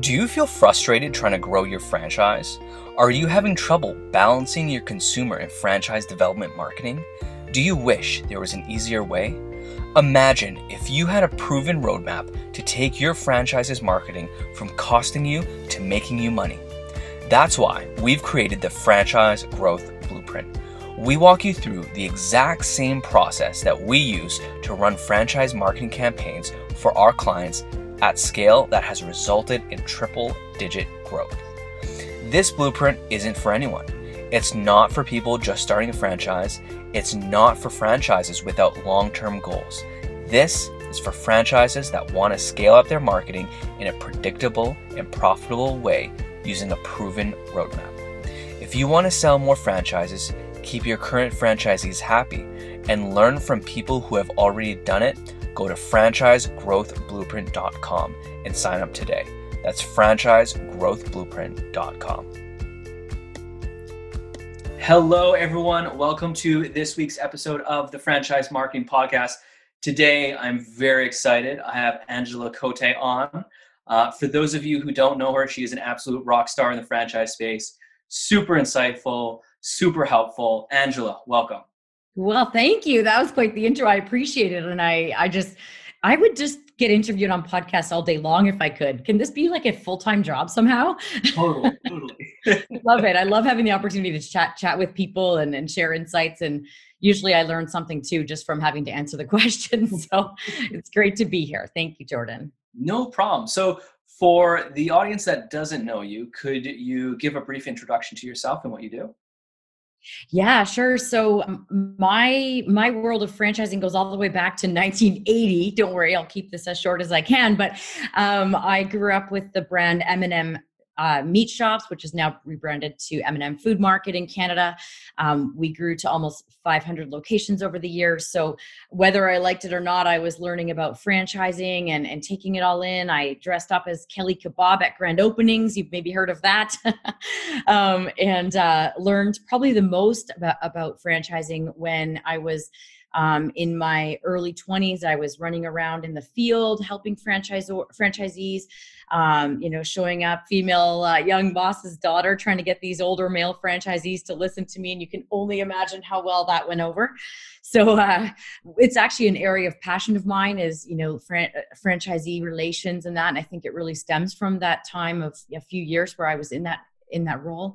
Do you feel frustrated trying to grow your franchise? Are you having trouble balancing your consumer and franchise development marketing? Do you wish there was an easier way? Imagine if you had a proven roadmap to take your franchise's marketing from costing you to making you money. That's why we've created the Franchise Growth Blueprint. We walk you through the exact same process that we use to run franchise marketing campaigns for our clients at scale that has resulted in triple digit growth. This blueprint isn't for anyone. It's not for people just starting a franchise. It's not for franchises without long term goals. This is for franchises that want to scale up their marketing in a predictable and profitable way using a proven roadmap. If you want to sell more franchises, keep your current franchisees happy, and learn from people who have already done it, go to franchisegrowthblueprint.com and sign up today. That's franchisegrowthblueprint.com. Hello, everyone. Welcome to this week's episode of the Franchise Marketing Podcast. Today, I'm very excited. I have Angela Cote on. Uh, for those of you who don't know her, she is an absolute rock star in the franchise space. Super insightful, super helpful. Angela, welcome. Well, thank you. That was quite the intro. I appreciate it. And I, I just, I would just get interviewed on podcasts all day long if I could. Can this be like a full time job somehow? Totally, totally. love it. I love having the opportunity to chat, chat with people and, and share insights. And usually I learn something too just from having to answer the questions. So it's great to be here. Thank you, Jordan. No problem. So for the audience that doesn't know you, could you give a brief introduction to yourself and what you do? Yeah, sure. So my my world of franchising goes all the way back to 1980. Don't worry, I'll keep this as short as I can. But um, I grew up with the brand M&M uh, meat shops, which is now rebranded to M&M Food Market in Canada. Um, we grew to almost 500 locations over the years. So whether I liked it or not, I was learning about franchising and, and taking it all in. I dressed up as Kelly Kebab at grand openings. You've maybe heard of that. um, and uh, learned probably the most about, about franchising when I was um, in my early 20s, I was running around in the field helping franchise franchisees, um, you know, showing up, female uh, young boss's daughter, trying to get these older male franchisees to listen to me. And you can only imagine how well that went over. So uh, it's actually an area of passion of mine is, you know, fran- uh, franchisee relations and that. And I think it really stems from that time of a few years where I was in that in that role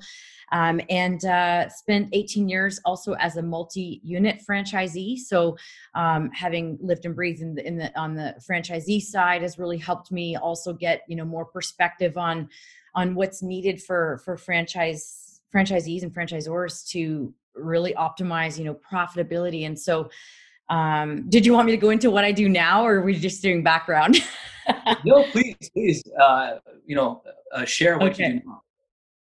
um, and uh, spent 18 years also as a multi-unit franchisee so um, having lived and breathed in the, in the on the franchisee side has really helped me also get you know more perspective on on what's needed for for franchise franchisees and franchisors to really optimize you know profitability and so um, did you want me to go into what I do now, or are we just doing background? no, please, please, uh, you know, uh, share what okay. you do now.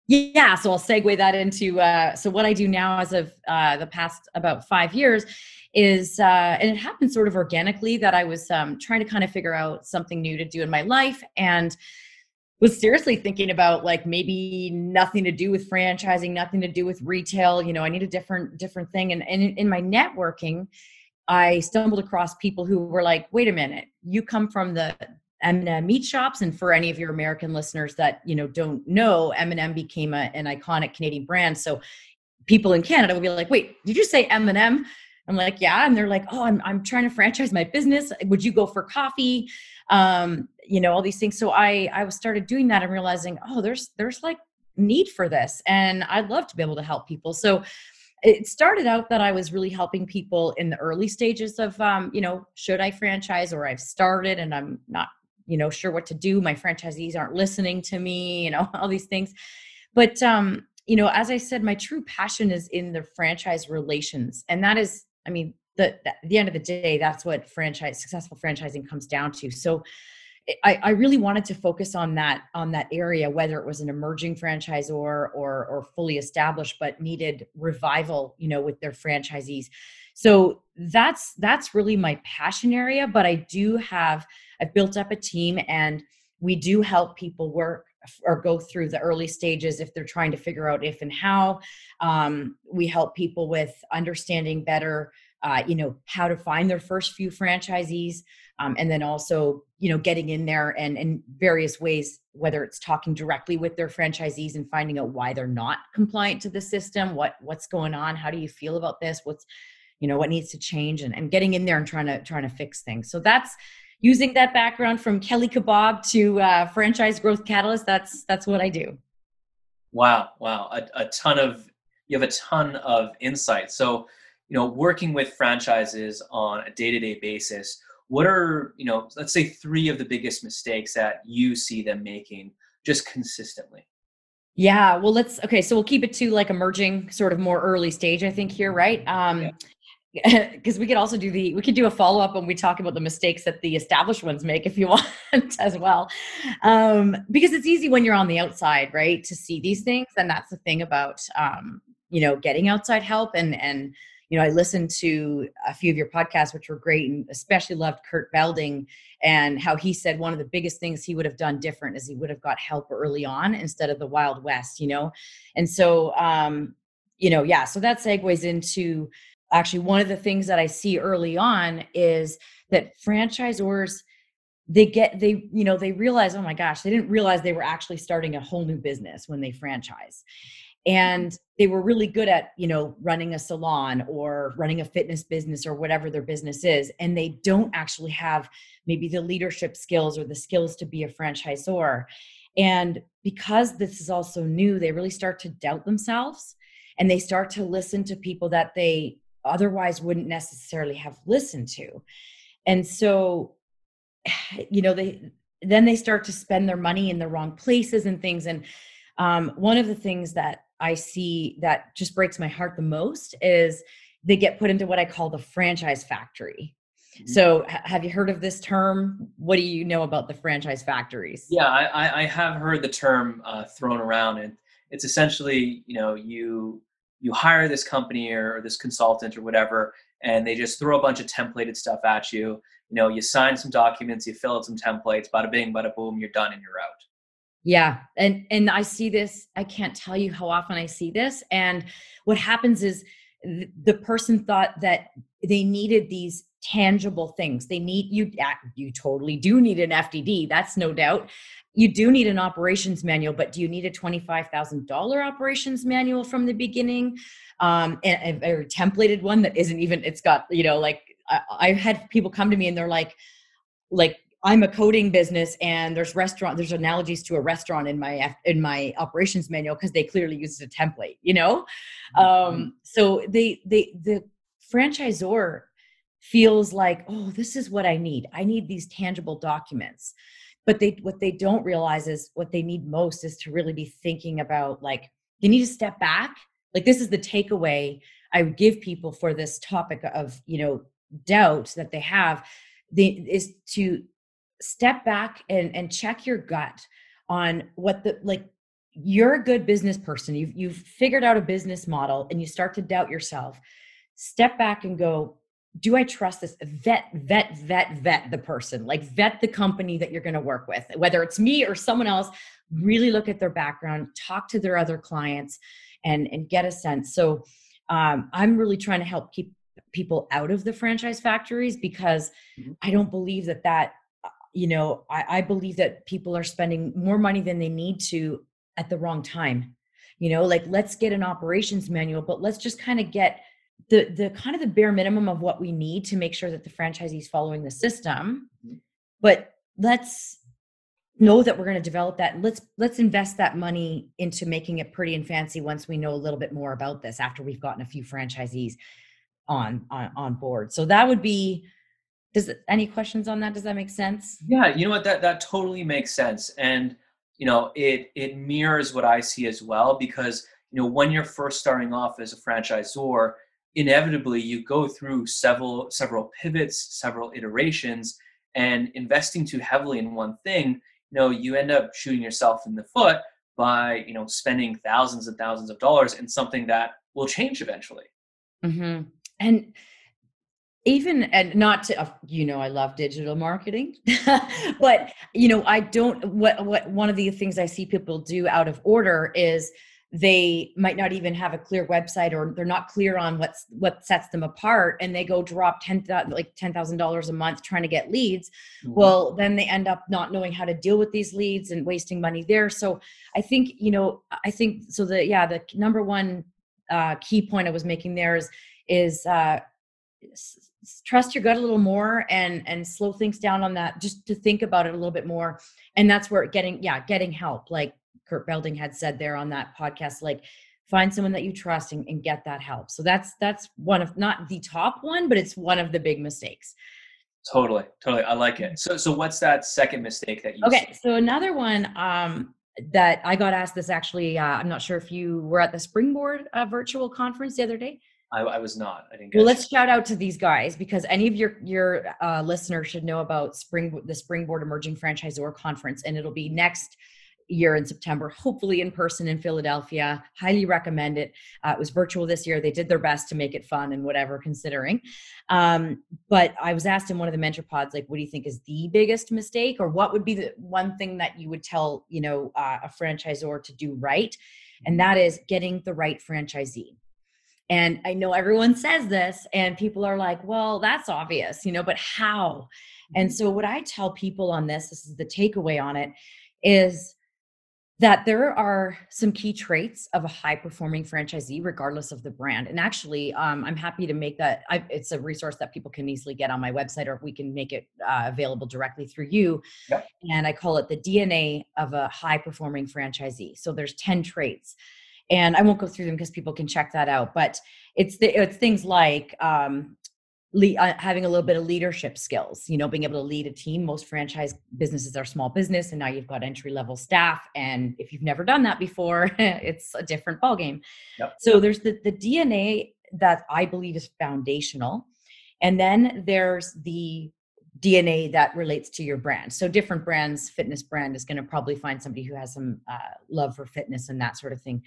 Yeah, so I'll segue that into uh, so what I do now as of uh, the past about five years is, uh, and it happened sort of organically that I was um, trying to kind of figure out something new to do in my life and was seriously thinking about like maybe nothing to do with franchising, nothing to do with retail. You know, I need a different different thing. And, and in, in my networking, I stumbled across people who were like, "Wait a minute, you come from the M&M meat shops. And for any of your American listeners that you know don't know, M&M became a, an iconic Canadian brand. So people in Canada would be like, "Wait, did you say M&M?" I'm like, "Yeah," and they're like, "Oh, I'm I'm trying to franchise my business. Would you go for coffee?" Um, you know, all these things. So I I was started doing that and realizing, oh, there's there's like need for this, and I'd love to be able to help people. So it started out that I was really helping people in the early stages of, um, you know, should I franchise or I've started and I'm not you know sure what to do my franchisees aren't listening to me you know all these things but um you know as i said my true passion is in the franchise relations and that is i mean the, the, end of the day that's what franchise successful franchising comes down to so I, I really wanted to focus on that on that area, whether it was an emerging franchisor or or fully established, but needed revival, you know, with their franchisees. So that's that's really my passion area. But I do have I've built up a team and we do help people work or go through the early stages if they're trying to figure out if and how. Um, we help people with understanding better, uh, you know, how to find their first few franchisees. um, and then also you know getting in there and in various ways whether it's talking directly with their franchisees and finding out why they're not compliant to the system what what's going on how do you feel about this what's you know what needs to change and, and getting in there and trying to trying to fix things so that's using that background from kelly kebab to uh, franchise growth catalyst that's that's what i do. Wow wow. A, a ton of you have a ton of insight. So you know working with franchises on a day-to-day basis what are you know let's say three of the biggest mistakes that you see them making just consistently? Yeah well let's okay so we'll keep it to like emerging sort of more early stage i think here right? Um yeah because we could also do the we could do a follow-up when we talk about the mistakes that the established ones make if you want as well um, because it's easy when you're on the outside right to see these things and that's the thing about um, you know getting outside help and and you know, I listened to a few of your podcasts, which were great, and especially loved Kurt Belding and how he said one of the biggest things he would have done different is he would have got help early on instead of the Wild West, you know? And so, um, you know, yeah, so that segues into actually one of the things that I see early on is that franchisors they get they you know they realize oh my gosh they didn't realize they were actually starting a whole new business when they franchise. Mm-hmm. And they were really good at you know running a salon or running a fitness business or whatever their business is and they don't actually have maybe the leadership skills or the skills to be a franchisor. And because this is also new they really start to doubt themselves and they start to listen to people that they otherwise wouldn't necessarily have listened to and so you know they then they start to spend their money in the wrong places and things and um, one of the things that I see that just breaks my heart the most is they get put into what I call the franchise factory. Mm-hmm. So, have you heard of this term? What do you know about the franchise factories? Yeah, I, I have heard the term uh, thrown around, and it's essentially, you know, you you hire this company or, or this consultant or whatever, and they just throw a bunch of templated stuff at you. You know, you sign some documents, you fill out some templates, bada bing, bada boom, you're done and you're out yeah and and i see this i can't tell you how often i see this and what happens is the person thought that they needed these tangible things they need you you totally do need an fdd that's no doubt you do need an operations manual but do you need a $25000 operations manual from the beginning um and a, a templated one that isn't even it's got you know like I, i've had people come to me and they're like like I'm a coding business and there's restaurant there's analogies to a restaurant in my in my operations manual because they clearly use a template, you know? Mm-hmm. Um so they they the franchisor feels like, "Oh, this is what I need. I need these tangible documents." But they what they don't realize is what they need most is to really be thinking about like they need to step back. Like this is the takeaway I would give people for this topic of, you know, doubt that they have they, is to step back and and check your gut on what the like you're a good business person you've you've figured out a business model and you start to doubt yourself step back and go do i trust this? Vet vet vet vet the person. Like vet the company that you're going to work with. Whether it's me or someone else really look at their background talk to their other clients and and get a sense. So um, i'm really trying to help keep people out of the franchise factories because mm-hmm. i don't believe that that you know I, I believe that people are spending more money than they need to at the wrong time. You know like let's get an operations manual but let's just kind of get the the kind of the bare minimum of what we need to make sure that the franchisee is following the system mm-hmm. but let's know that we're going to develop that let's let's invest that money into making it pretty and fancy once we know a little bit more about this after we've gotten a few franchisees on on, on board so that would be does it, any questions on that? Does that make sense? Yeah, you know what that that totally makes sense, and you know it it mirrors what I see as well because you know when you're first starting off as a franchisor, inevitably you go through several several pivots, several iterations, and investing too heavily in one thing, you know, you end up shooting yourself in the foot by you know spending thousands and thousands of dollars in something that will change eventually. Mm-hmm. And even and not to you know i love digital marketing but you know i don't what what one of the things i see people do out of order is they might not even have a clear website or they're not clear on what's what sets them apart and they go drop 10 like $10,000 a month trying to get leads mm-hmm. well then they end up not knowing how to deal with these leads and wasting money there so i think you know i think so the yeah the number one uh, key point i was making there is is uh, trust your gut a little more and and slow things down on that just to think about it a little bit more and that's where getting yeah getting help like Kurt Belding had said there on that podcast, like find someone that you trust and, and get that help. So that's that's one of not the top one, but it's one of the big mistakes. Totally, totally. I like it. So so what's that second mistake that you Okay, see? so another one um that I got asked this actually, uh, I'm not sure if you were at the Springboard uh, virtual conference the other day. I, I, was not. I didn't. well, let's shout out to these guys because any of your your uh, listeners should know about Spring the Springboard Emerging Franchisor Conference, and it'll be next year in September, hopefully in person in Philadelphia. Highly recommend it. Uh, it was virtual this year. They did their best to make it fun and whatever, considering. Um, but I was asked in one of the mentor pods, like, what do you think is the biggest mistake, or what would be the one thing that you would tell, you know, uh, a franchisor to do right? And that is getting the right franchisee. And I know everyone says this, and people are like, well, that's obvious, you know, but how? And mm-hmm. so, what I tell people on this, this is the takeaway on it, is that there are some key traits of a high performing franchisee regardless of the brand. And actually um, i'm happy to make that I, it's a resource that people can easily get on my website or we can make it uh, available directly through you. Yep. and i call it the dna of a high performing franchisee. So there's 10 traits. And i won't go through them because people can check that out but it's the, it's things like um, le- uh, having a little bit of leadership skills you know being able to lead a team most franchise businesses are small business and now you've got entry level staff and if you've never done that before it's a different ballgame yep. so there's the, the dna that i believe is foundational and then there's the DNA that relates to your brand. So different brands, fitness brand is going to probably find somebody who has some uh, love for fitness and that sort of thing.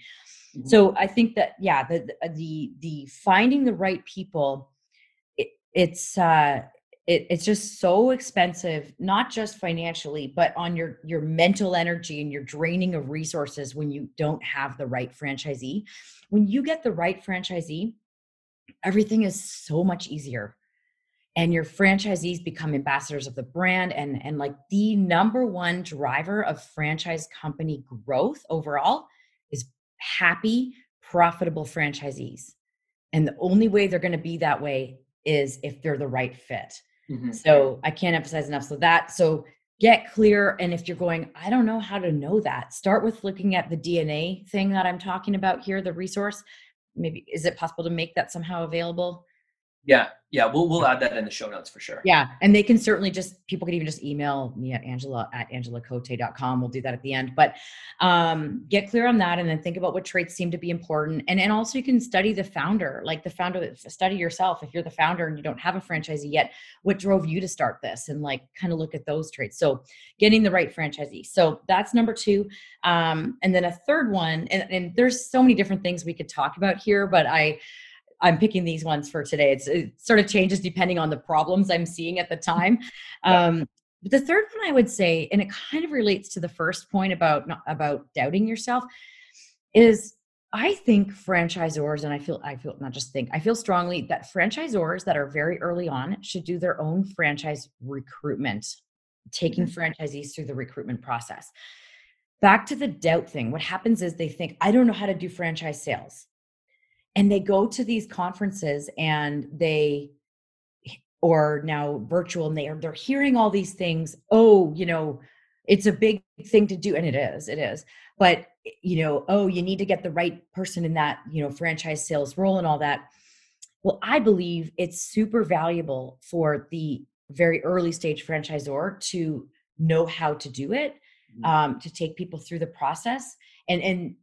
Mm-hmm. So I think that yeah, the the the finding the right people it's uh it, it's just so expensive not just financially but on your your mental energy and your draining of resources when you don't have the right franchisee. When you get the right franchisee everything is so much easier and your franchisees become ambassadors of the brand and and like the number one driver of franchise company growth overall is happy profitable franchisees and the only way they're going to be that way is if they're the right fit. Mm-hmm. So I can't emphasize enough. So that, so get clear. And if you're going, I don't know how to know that, start with looking at the DNA thing that I'm talking about here, the resource. Maybe is it possible to make that somehow available? Yeah, yeah, we'll we'll add that in the show notes for sure. Yeah, and they can certainly just people can even just email me at angela at angelacote.com. We'll do that at the end. But um, get clear on that and then think about what traits seem to be important. And and also you can study the founder, like the founder, study yourself. If you're the founder and you don't have a franchisee yet, what drove you to start this? And like kind of look at those traits. So getting the right franchisee. So that's number two. Um, and then a third one, and, and there's so many different things we could talk about here, but I I'm picking these ones for today. It's, it sort of changes depending on the problems I'm seeing at the time. Um, but the third one I would say, and it kind of relates to the first point about about doubting yourself, is I think franchisors, and I feel I feel not just think, I feel strongly that franchisors that are very early on should do their own franchise recruitment, taking mm-hmm. franchisees through the recruitment process. Back to the doubt thing. What happens is they think, I don't know how to do franchise sales and they go to these conferences and they or now virtual and they are they're hearing all these things oh you know it's a big thing to do and it is it is but you know oh you need to get the right person in that you know franchise sales role and all that well i believe it's super valuable for the very early stage franchisor to know how to do it mm-hmm. um, to take people through the process and and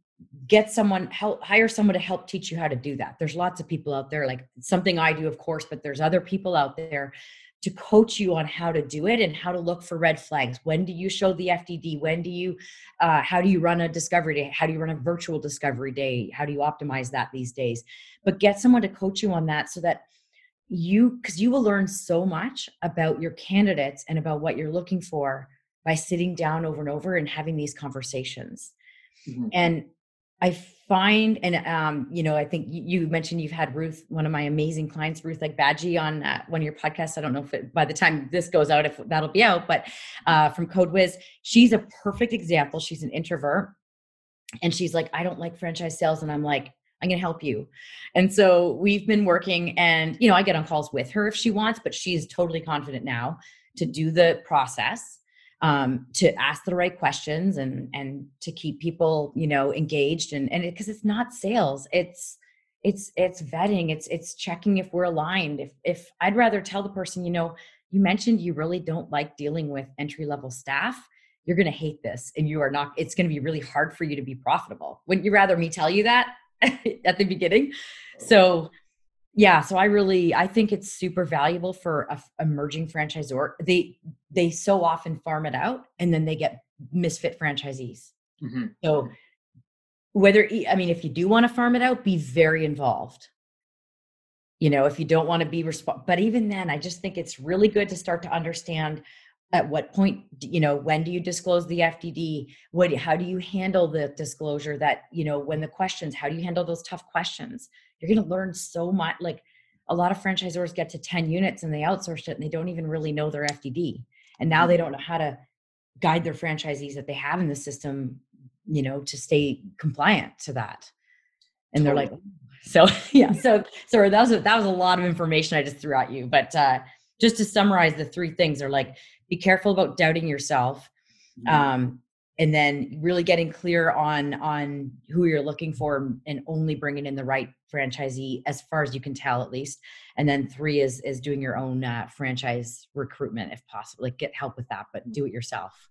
get someone help hire someone to help teach you how to do that. There's lots of people out there like something i do of course but there's other people out there to coach you on how to do it and how to look for red flags. When do you show the fdd when do you uh, how do you run a discovery day? How do you run a virtual discovery day? How do you optimize that these days? But get someone to coach you on that so that you because you will learn so much about your candidates and about what you're looking for by sitting down over and over and having these conversations. Mm-hmm. and I find, and um, you know, I think you mentioned you've had Ruth, one of my amazing clients, Ruth like Badgie, on uh, one of your podcasts. I don't know if it, by the time this goes out, if that'll be out, but uh, from Code Wiz, she's a perfect example. She's an introvert, and she's like, I don't like franchise sales, and I'm like, I'm going to help you. And so we've been working, and you know, I get on calls with her if she wants, but she's totally confident now to do the process um, to ask the right questions and and to keep people you know engaged and and because it, it's not sales it's it's it's vetting it's it's checking if we're aligned. If if i'd rather tell the person you know you mentioned you really don't like dealing with entry level staff. You're going to hate this and you are not it's going to be really hard for you to be profitable. Wouldn't you rather me tell you that at the beginning? So yeah so i really i think it's super valuable for a emerging franchisor they they so often farm it out and then they get misfit franchisees mm-hmm. so mm-hmm. whether i mean if you do want to farm it out be very involved you know if you don't want to be responsible but even then i just think it's really good to start to understand at what point you know when do you disclose the fdd what how do you handle the disclosure that you know when the questions how do you handle those tough questions? You're going to learn so much like a lot of franchisors get to 10 units and they outsource it and they don't even really know their fdd and now they mm-hmm. don't know how to guide their franchisees that they have in the system you know to stay compliant to that. And they're like so yeah. so so that was a, that was a lot of information i just threw at you. But uh just to summarize the three things are like be careful about doubting yourself mm-hmm. um and then really getting clear on on who you're looking for and only bringing in the right franchisee as far as you can tell at least and then three is is doing your own uh, franchise recruitment if possible like get help with that but do it yourself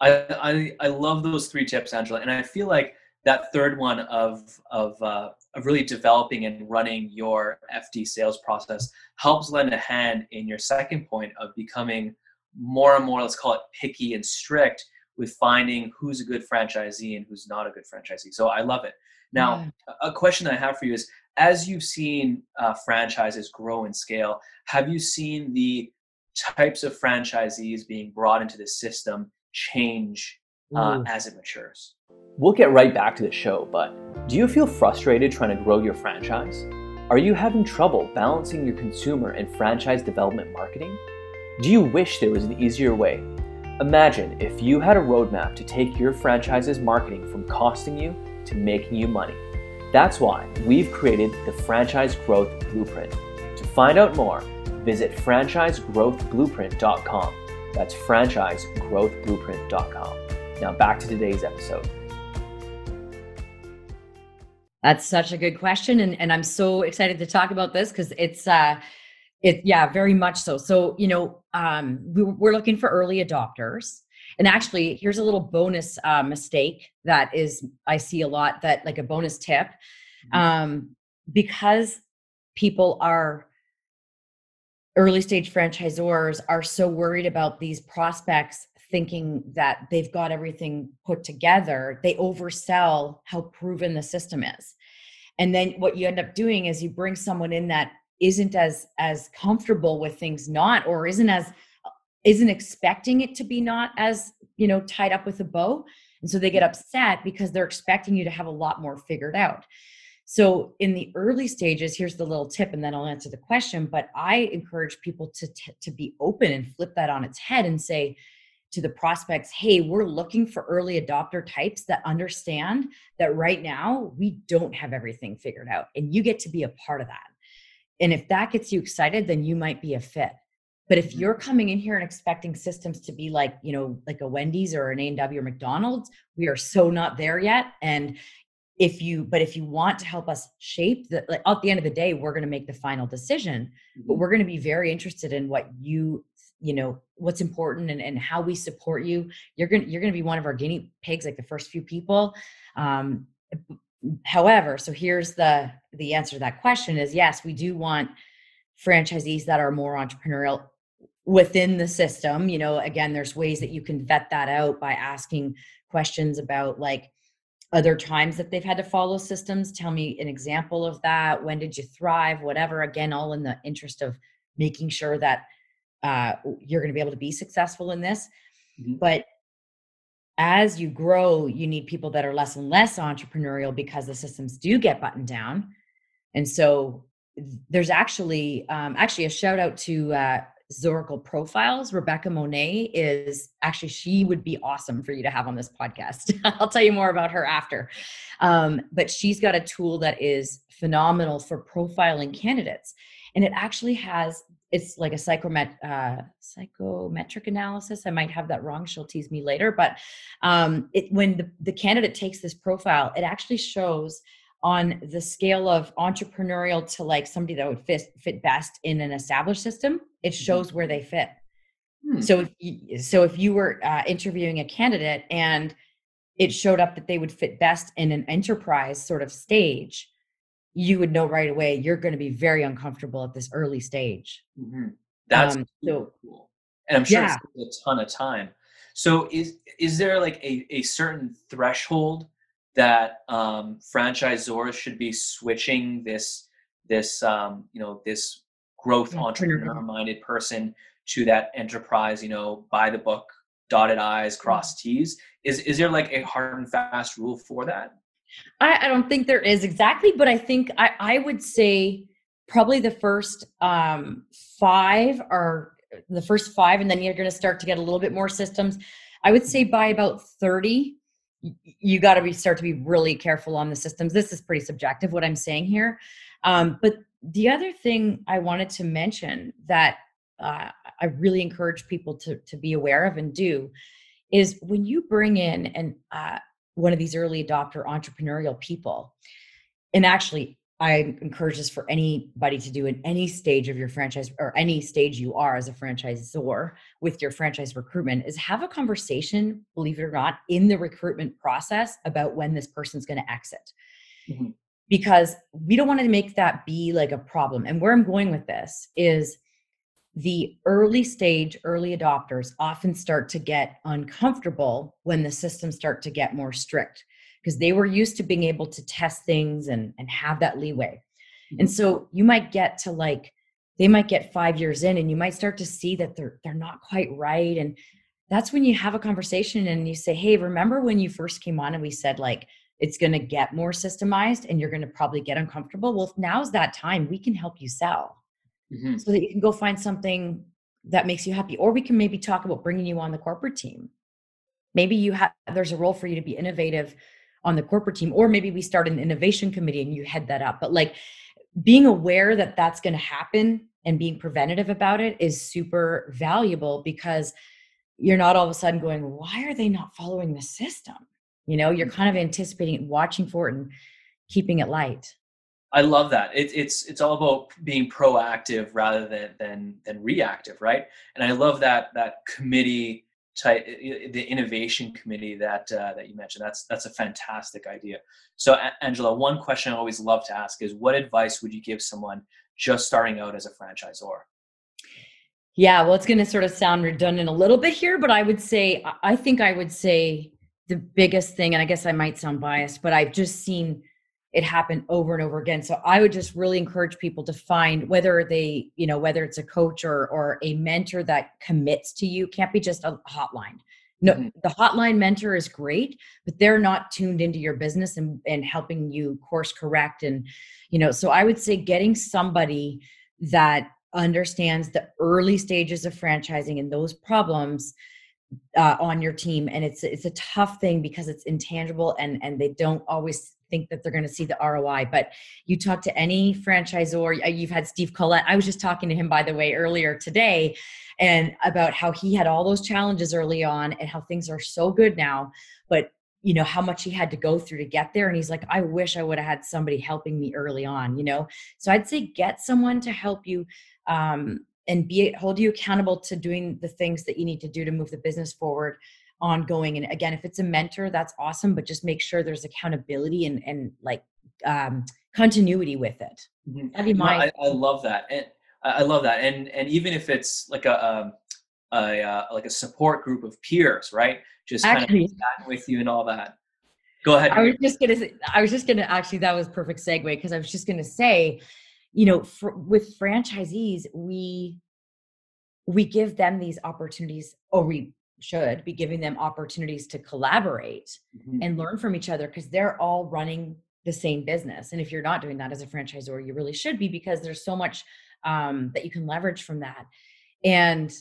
I, I i love those three tips angela and i feel like that third one of of uh, of really developing and running your fd sales process helps lend a hand in your second point of becoming more and more let's call it picky and strict with finding who's a good franchisee and who's not a good franchisee. So I love it. Now, yeah. a question that I have for you is as you've seen uh, franchises grow and scale, have you seen the types of franchisees being brought into the system change uh, as it matures? We'll get right back to the show, but do you feel frustrated trying to grow your franchise? Are you having trouble balancing your consumer and franchise development marketing? Do you wish there was an easier way? Imagine if you had a roadmap to take your franchise's marketing from costing you to making you money. That's why we've created the Franchise Growth Blueprint. To find out more, visit franchisegrowthblueprint.com. That's franchisegrowthblueprint.com. Now back to today's episode. That's such a good question. And, and I'm so excited to talk about this because it's uh it yeah, very much so. So, you know, um, we, we're looking for early adopters. And actually, here's a little bonus uh, mistake that is I see a lot that like a bonus tip, mm-hmm. um, because people are early stage franchisors are so worried about these prospects thinking that they've got everything put together they oversell how proven the system is and then what you end up doing is you bring someone in that isn't as as comfortable with things not or isn't as isn't expecting it to be not as you know tied up with a bow. And so they get upset because they're expecting you to have a lot more figured out. So in the early stages here's the little tip and then i'll answer the question but i encourage people to to be open and flip that on its head and say to the prospects hey we're looking for early adopter types that understand that right now we don't have everything figured out and you get to be a part of that and if that gets you excited, then you might be a fit. But if mm-hmm. you're coming in here and expecting systems to be like, you know, like a Wendy's or an A&W or McDonald's, we are so not there yet. And if you, but if you want to help us shape the, like at the end of the day, we're going to make the final decision, but mm-hmm. we're going to be very interested in what you, you know, what's important and, and how we support you. You're going to, you're going to be one of our guinea pigs, like the first few people. Um, however so here's the the answer to that question is yes we do want franchisees that are more entrepreneurial within the system you know again there's ways that you can vet that out by asking questions about like other times that they've had to follow systems. Tell me an example of that. When did you thrive? Whatever. Again all in the interest of making sure that uh, you're going to be able to be successful in this. Mm-hmm. but as you grow, you need people that are less and less entrepreneurial because the systems do get buttoned down. And so there's actually um, actually a shout out to uh, Zoracle Profiles. Rebecca Monet is actually she would be awesome for you to have on this podcast. I'll tell you more about her after. Um, but she's got a tool that is phenomenal for profiling candidates, and it actually has it's like a psychomet uh, psychometric analysis. I might have that wrong. She'll tease me later. But um, it when the, the candidate takes this profile, it actually shows on the scale of entrepreneurial to like somebody that would fit fit best in an established system it mm-hmm. shows where they fit hmm. so if you, so if you were uh, interviewing a candidate and it showed up that they would fit best in an enterprise sort of stage you would know right away you're going to be very uncomfortable at this early stage. Mm-hmm. that's um, so cool and i'm sure yeah. it's a ton of time. So is is there like a, a certain threshold that um, franchisors should be switching this this um, you know this growth entrepreneur minded person to that enterprise you know by the book dotted i's cross t's? Is is there like a hard and fast rule for that i, I don't think there is exactly but i think i, I would say probably the first um, five are the first five and then you're going to start to get a little bit more systems i would say by about 30 you got to be start to be really careful on the systems. This is pretty subjective what I'm saying here, um, but the other thing I wanted to mention that uh, I really encourage people to to be aware of and do is when you bring in and uh, one of these early adopter entrepreneurial people, and actually I encourage this for anybody to do in any stage of your franchise or any stage you are as a franchisor with your franchise recruitment is have a conversation, believe it or not, in the recruitment process about when this person's going to exit. Mm-hmm. Because we don't want to make that be like a problem. And where I'm going with this is the early stage early adopters often start to get uncomfortable when the systems start to get more strict because they were used to being able to test things and and have that leeway. And mm-hmm. so you might get to like they might get five years in and you might start to see that they're they're not quite right and that's when you have a conversation and you say hey remember when you first came on and we said like it's going to get more systemized and you're going to probably get uncomfortable? Well now's that time. We can help you sell mm-hmm. so that you can go find something that makes you happy or we can maybe talk about bringing you on the corporate team. Maybe you have there's a role for you to be innovative on the corporate team or maybe we start an innovation committee and you head that up but like being aware that that's going to happen and being preventative about it is super valuable because you're not all of a sudden going why are they not following the system? You know you're kind of anticipating and watching for it and keeping it light i love that. It, it's it's all about being proactive rather than than than reactive right? And i love that that committee type the innovation committee that uh, that you mentioned. That's that's a fantastic idea. So angela one question i always love to ask is what advice would you give someone just starting out as a franchisor? Yeah well it's going to sort of sound redundant a little bit here but i would say i think i would say the biggest thing and i guess i might sound biased but i've just seen it happened over and over again. So i would just really encourage people to find whether they you know whether it's a coach or or a mentor that commits to you can't be just a hotline. No mm-hmm. the hotline mentor is great but they're not tuned into your business and and helping you course correct and you know so i would say getting somebody that understands the early stages of franchising and those problems uh, on your team. And it's it's a tough thing because it's intangible and and they don't always think that they're going to see the ROI. But you talk to any franchisor, uh, you've had Steve Collette. I was just talking to him, by the way, earlier today, and about how he had all those challenges early on and how things are so good now. But you know how much he had to go through to get there and he's like i wish i would have had somebody helping me early on you know so i'd say get someone to help you um, and be hold you accountable to doing the things that you need to do to move the business forward ongoing and again if it's a mentor that's awesome but just make sure there's accountability and and like um continuity with it. Mm-hmm. that'd be my I, I, love that and i love that and and even if it's like a um, a uh, like a support group of peers right? Just kind actually, of with you and all that. Go ahead i was just gonna say, i was just gonna actually that was perfect segue because i was just gonna say you know for, with franchisees we we give them these opportunities or we should be giving them opportunities to collaborate mm-hmm. and learn from each other because they're all running the same business. And if you're not doing that as a franchisor, you really should be because there's so much um, that you can leverage from that. And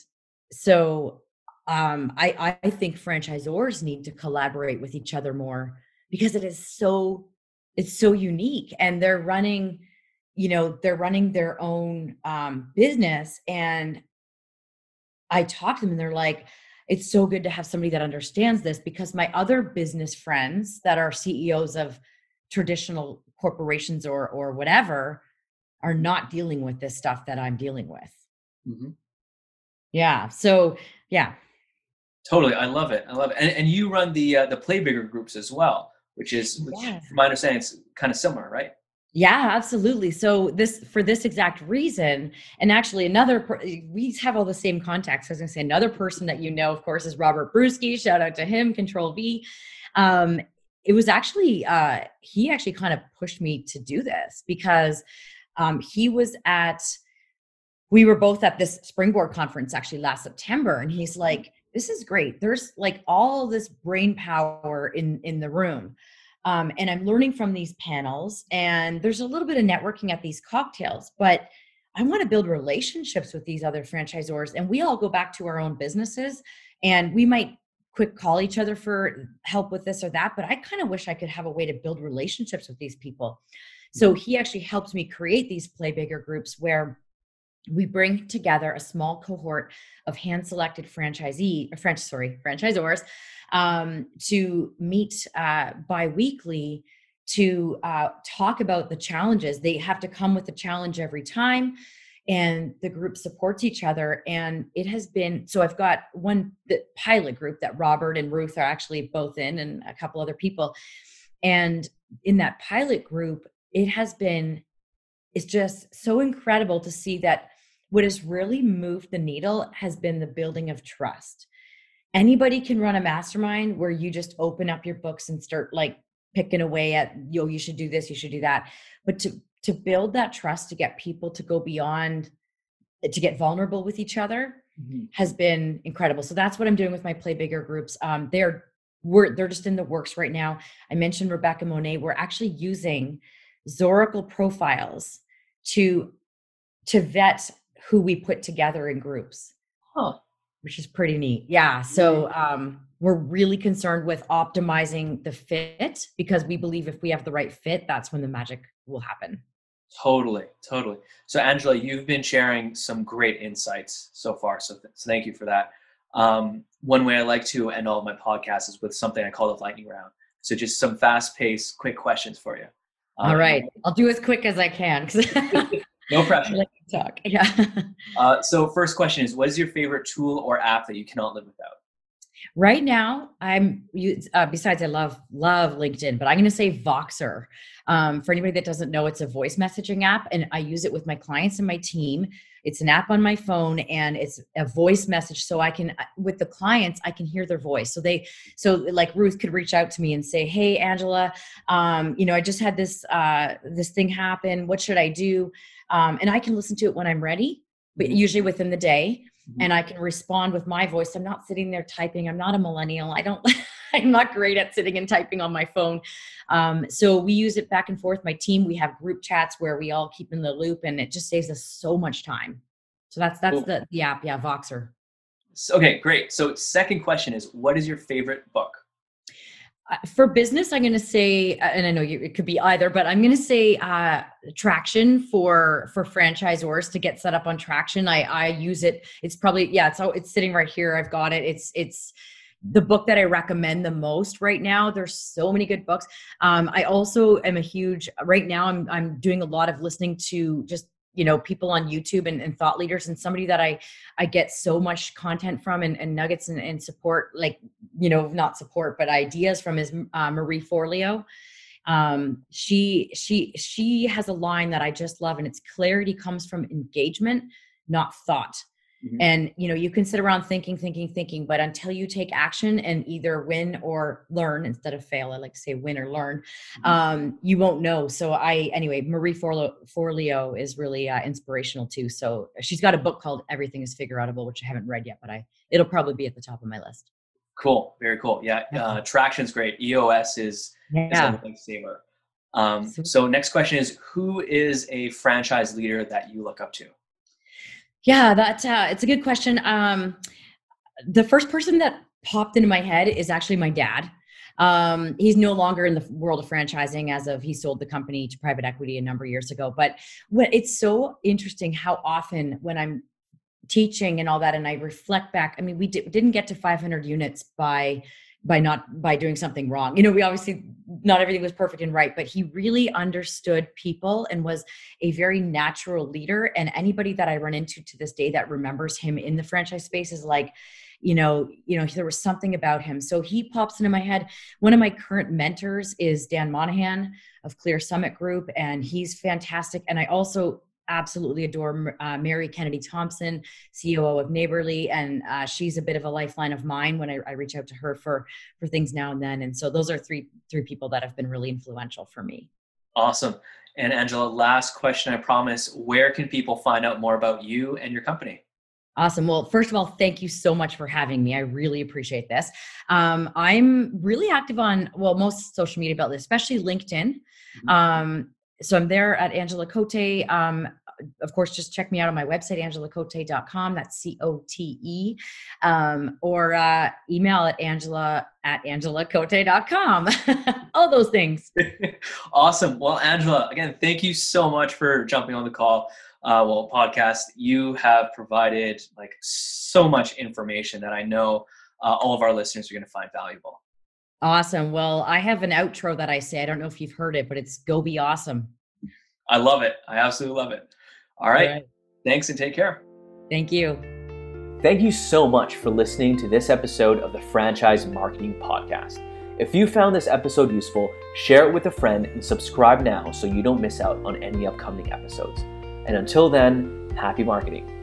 so um, I, I think franchisors need to collaborate with each other more because it is so it's so unique and they're running you know they're running their own um, business and i talk to them and they're like it's so good to have somebody that understands this because my other business friends that are ceos of traditional corporations or or whatever are not dealing with this stuff that i'm dealing with mm-hmm. yeah so yeah totally i love it i love it and, and you run the uh, the play bigger groups as well which is which, yes. from my understanding it's kind of similar right yeah, absolutely. So this for this exact reason, and actually another we have all the same contacts. I was gonna say another person that you know, of course, is Robert Bruski. Shout out to him, Control V. Um, it was actually uh, he actually kind of pushed me to do this because um, he was at we were both at this springboard conference actually last September, and he's like, "This is great. There's like all this brain power in in the room." Um, and I'm learning from these panels, and there's a little bit of networking at these cocktails, but I want to build relationships with these other franchisors. And we all go back to our own businesses, and we might quick call each other for help with this or that, but I kind of wish I could have a way to build relationships with these people. So mm-hmm. he actually helped me create these play bigger groups where we bring together a small cohort of hand selected franchisee french sorry franchisors um, to meet uh, bi-weekly to uh, talk about the challenges. They have to come with a challenge every time and the group supports each other and it has been so i've got one pilot group that robert and ruth are actually both in and a couple other people and in that pilot group it has been it's just so incredible to see that what has really moved the needle has been the building of trust. Anybody can run a mastermind where you just open up your books and start like picking away at yo you should do this you should do that. But to to build that trust to get people to go beyond to get vulnerable with each other mm-hmm. has been incredible. So that's what i'm doing with my play bigger groups. Um, they're we're they're just in the works right now. I mentioned rebecca monet. We're actually using zoracle profiles to to vet who we put together in groups. Huh. Which is pretty neat. Yeah. So um, we're really concerned with optimizing the fit because we believe if we have the right fit, that's when the magic will happen. Totally, totally. So, Angela, you've been sharing some great insights so far. So, th- so thank you for that. Um, one way I like to end all of my podcasts is with something I call the lightning round. So, just some fast paced, quick questions for you. Um, all right. I'll do as quick as I can. no pressure. Talk. Yeah. uh, so, first question is: What is your favorite tool or app that you cannot live without? Right now, I'm. Uh, besides, I love love LinkedIn, but I'm going to say Voxer. Um, for anybody that doesn't know, it's a voice messaging app, and I use it with my clients and my team. It's an app on my phone, and it's a voice message, so I can uh, with the clients I can hear their voice. So they, so like Ruth could reach out to me and say, "Hey, Angela, um, you know, I just had this uh, this thing happen. What should I do?" um, and I can listen to it when I'm ready, but mm-hmm. usually within the day. Mm-hmm. And I can respond with my voice. I'm not sitting there typing. I'm not a millennial. I don't. I'm not great at sitting and typing on my phone. Um, so we use it back and forth. My team, we have group chats where we all keep in the loop, and it just saves us so much time. So that's that's cool. the the app. Yeah, Voxer. Okay, great. So second question is, what is your favorite book? For business i'm going to say uh, and i know you, it could be either but i'm going to say uh, traction for for franchisors to get set up on traction. I i use it it's probably yeah it's it's sitting right here i've got it it's it's the book that i recommend the most right now there's so many good books. Um, i also am a huge right now i'm i'm doing a lot of listening to just you know people on youtube and, and, thought leaders and somebody that i i get so much content from and, and nuggets and, and, support like you know not support but ideas from is uh, marie forleo. Um, she she she has a line that i just love and it's clarity comes from engagement not thought Mm-hmm. And you know, you can sit around thinking, thinking, thinking, but until you take action and either win or learn instead of fail, I like to say win or learn, mm-hmm. um, you won't know. So I, anyway, Marie Forleo, Forleo is really uh, inspirational too. So she's got a book called Everything is Figure Outable, which I haven't read yet, but I it'll probably be at the top of my list. Cool, very cool. Yeah, uh, traction's great. EOS is yeah. is lifesaver. Um, so next question is, who is a franchise leader that you look up to? Yeah, that uh, it's a good question. Um, the first person that popped into my head is actually my dad. Um, he's no longer in the world of franchising as of he sold the company to private equity a number of years ago. But what, it's so interesting how often when I'm teaching and all that, and I reflect back, I mean, we di- didn't get to 500 units by by not by doing something wrong. You know we obviously not everything was perfect and right but he really understood people and was a very natural leader. And anybody that i run into to this day that remembers him in the franchise space is like you know you know there was something about him. So he pops into my head. One of my current mentors is Dan Monaghan of clear summit group and he's fantastic. And i also absolutely adore uh, Mary Kennedy Thompson, COO of Neighborly, and uh, she's a bit of a lifeline of mine when I, I, reach out to her for for things now and then. And so those are three three people that have been really influential for me. Awesome. And Angela, last question, I promise. Where can people find out more about you and your company? Awesome. Well, first of all, thank you so much for having me. I really appreciate this. Um, I'm really active on, well, most social media this, especially LinkedIn. Mm-hmm. Um, so I'm there at Angela Cote. Um, of course, just check me out on my website, angelacote.com. That's C O T E. Um, or uh, email at angela at angelacote.com. All those things. awesome. Well, Angela, again, thank you so much for jumping on the call. Uh, well, podcast, you have provided like so much information that I know uh, all of our listeners are going to find valuable. Awesome. Well, I have an outro that I say. I don't know if you've heard it, but it's go be awesome. I love it. I absolutely love it. All right. All right. Thanks and take care. Thank you. Thank you so much for listening to this episode of the Franchise Marketing Podcast. If you found this episode useful, share it with a friend and subscribe now so you don't miss out on any upcoming episodes. And until then, happy marketing.